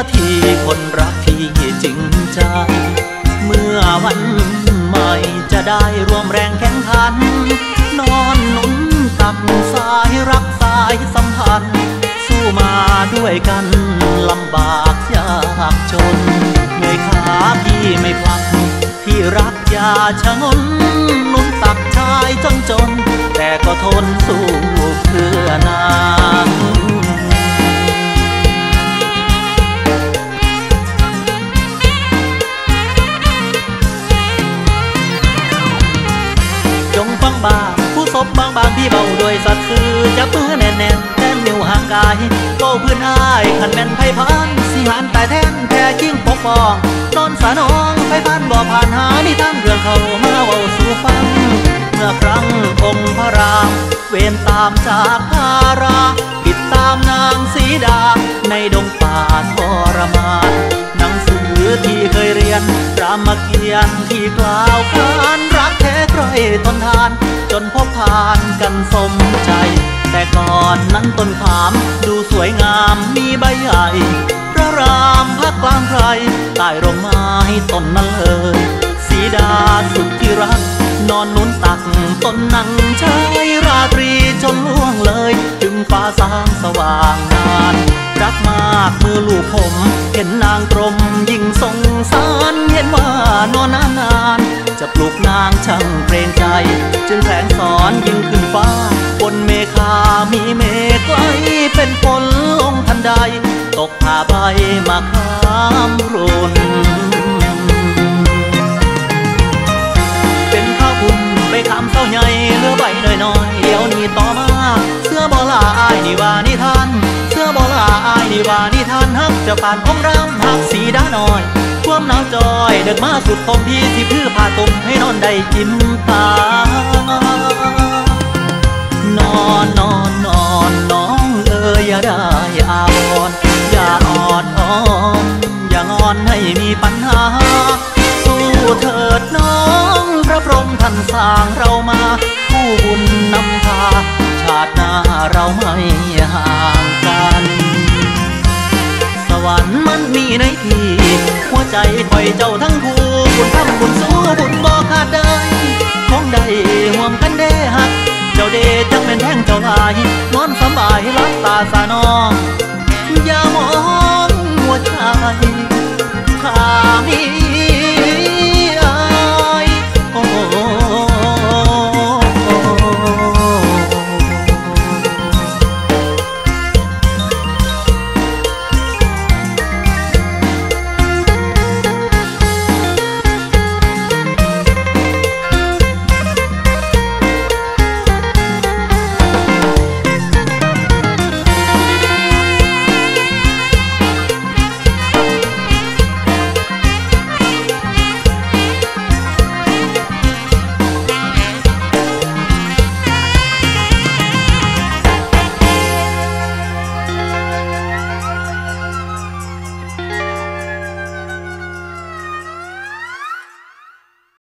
าทีคนรักที่จริงใจ เมื่อวันใหม่จะได้รวมแรงแข่งขัน นอนหนุนตักสายรักสายสัมพันธ์ สู้มาด้วยกันลำบากยากจนเหนื่อยขาพี่ไม่พลักที่รักอย่าชะงนหนุนตักชายจนจน แต่ก็ทนางผู้ศพบางบางพี่เบาด้วยสัตว์คือจับมือแน่นแน่นแน่นนิ้วห่างกายโตพื้นอายขันแม่นไพ่พันสีหันตายแทนแพ้กิ้งปกป้องนอนสานองไพ่พันบ่ผ่านหานิทานเรื่องเขามาเว้าสู่ฟัง เมื่อครั้งองค์พระรามเวนตามจากพาราติดตามนางสีดา ในดงป่าทรมานหนังสือที่เคยเรียนรามเกียรติ์ที่กลา พบผ่านกันสมใจ แต่ก่อนนั้นต้นขามดูสวยงามมีใบใหญ่ พระรามพักกลางไพรใต้ร่มไม้ต้นนั้นเลยสีดาสุดที่รัก นอนนุนตักต้นนังชายราตรีจนล่วงเลย ถึงฟ้าสางสว่างนานรักมากมือลูกผม เห็นนางตรมยิ่งสงสาร เห็นว่านอนนานๆจะปลุกนางช่างเกรง จจึงแผนสอนยิ่งขึ้นฟ้าบนเมฆามีเมฆไกลเป็นฝนลงทันใด ตกผ่าใบมาข้ามรุนเป็นข้าวบุญไปคำเศร้าใหญ่เลือใบน้อยๆเดี๋ยวนี้ต่อมา เสื้อบอลาอายนี่ว่านิทาน เสื้อบอลาอายนี่ว่านิทานฮักจะปานของรำหักสีด้าน้อย นาวจอยเดินมาสุดคงพี่ที่พื้อผ้าตมให้นอนได้อิ่มตานอนนอนนอนน้องเอ๋ยอย่าได้อาวรณ์อย่าออดอ้อนอย่างอนให้มีปัญหา สู้เถิดน้องพระพรหมท่านสร้างเรามาผู้บุญนำพา ชาติหน้าเราไม่ห่างกัน สวรรค์มันมีในที่หัว ใจคอยเจ้าทั้งคู่บุญทำบุญสู้บุญบ่ขาดได้ของใดห่วมกันเด้หัก เจ้าเดจังเป็นแท่งเจ้าลายนอนสบายรับตาสานอง